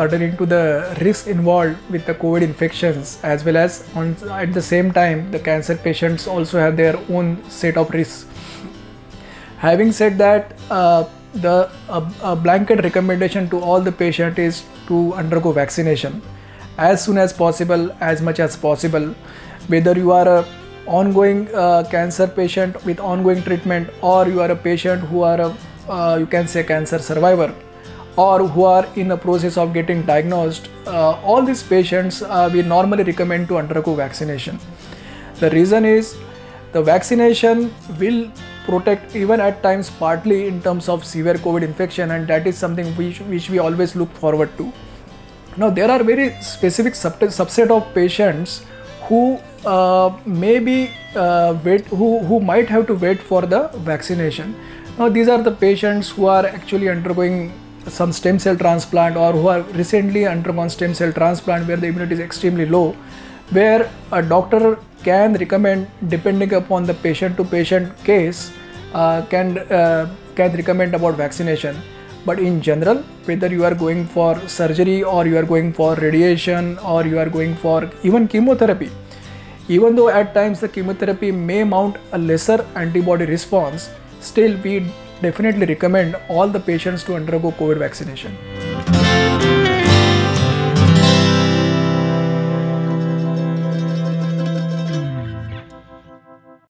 pertaining to the risk involved with the COVID infections as well as on at the same time the cancer patients also have their own set of risks. Having said that, uh, the a blanket recommendation to all the patient is to undergo vaccination as soon as possible, as much as possible, whether you are a ongoing uh, cancer patient with ongoing treatment or you are a patient who are a uh, you can say cancer survivor or who are in the process of getting diagnosed uh, all these patients uh, we normally recommend to undergo vaccination. The reason is the vaccination will protect even at times partly in terms of severe covid infection and that is something which, which we always look forward to. Now there are very specific subset of patients who uh, maybe uh, wait who, who might have to wait for the vaccination. Now these are the patients who are actually undergoing some stem cell transplant or who are recently undergone stem cell transplant where the immunity is extremely low where a doctor can recommend depending upon the patient to patient case uh, can uh, can recommend about vaccination. But in general whether you are going for surgery or you are going for radiation or you are going for even chemotherapy even though at times the chemotherapy may mount a lesser antibody response, still we definitely recommend all the patients to undergo COVID vaccination.